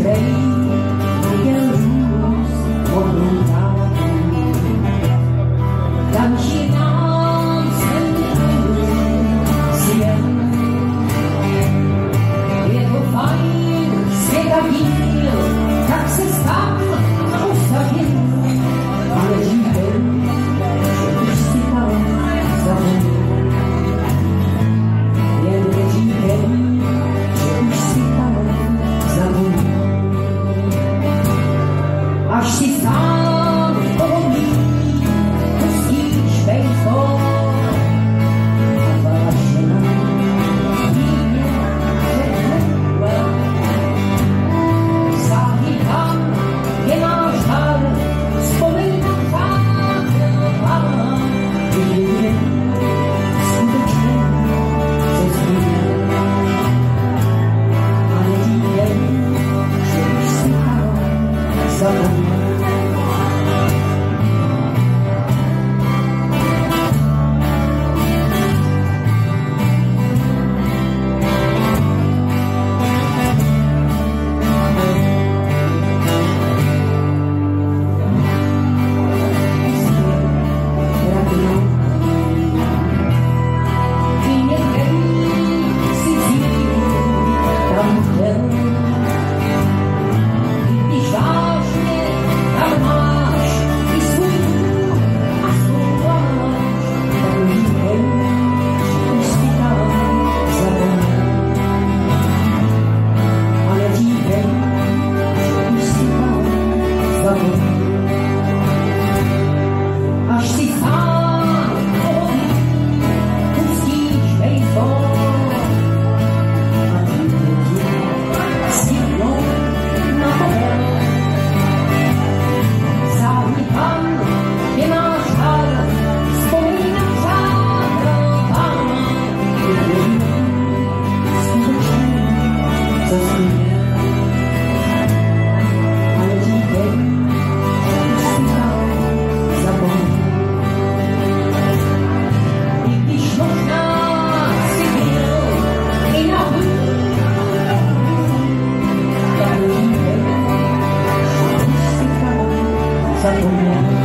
Thank you. amor. 在